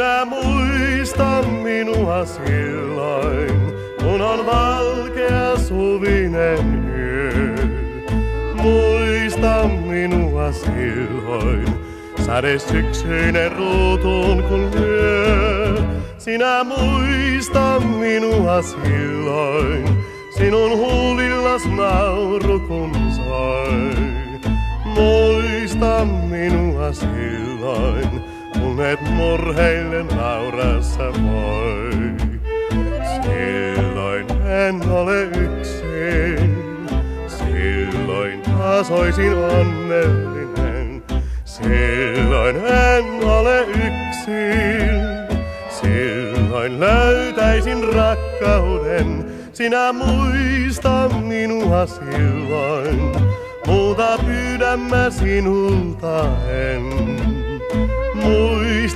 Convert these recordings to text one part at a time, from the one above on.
Sinä muista minua silloin, kun on valkea suvinen yö. Muista minua silloin, sade syksyinen ruutuun kun lyö. Sinä muista minua silloin, sinun huulillas nauru kun soi. Muista minua silloin, kun et murheille naurassa voi. Silloin en ole yksin, silloin taas oisin onnellinen. Silloin en ole yksin, silloin löytäisin rakkauden. Sinä muista minua silloin, muuta pyydän mä sinulta en.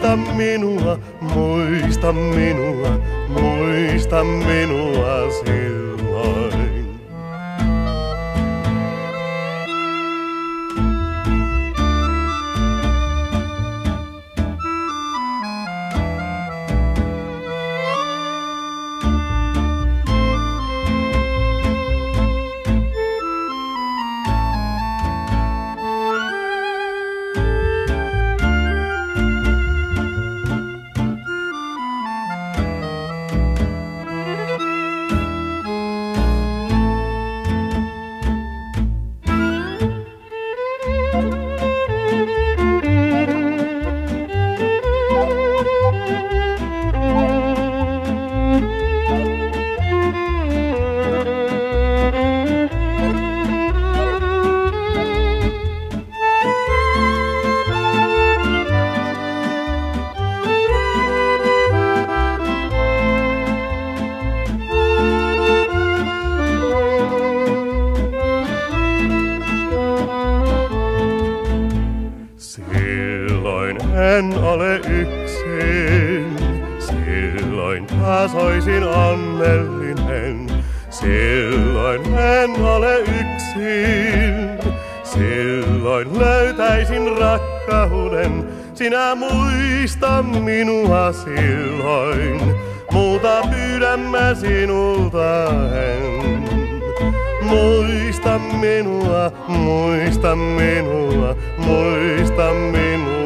Muista minua, muista minua, muista minua silloin. En ole yksin, silloin taas oisin onnellinen. Silloin en ole yksin, silloin löytäisin rakkauden. Sinä muista minua silloin, muuta pyydän mä sinulta en. Muista minua, muista minua, muista minua.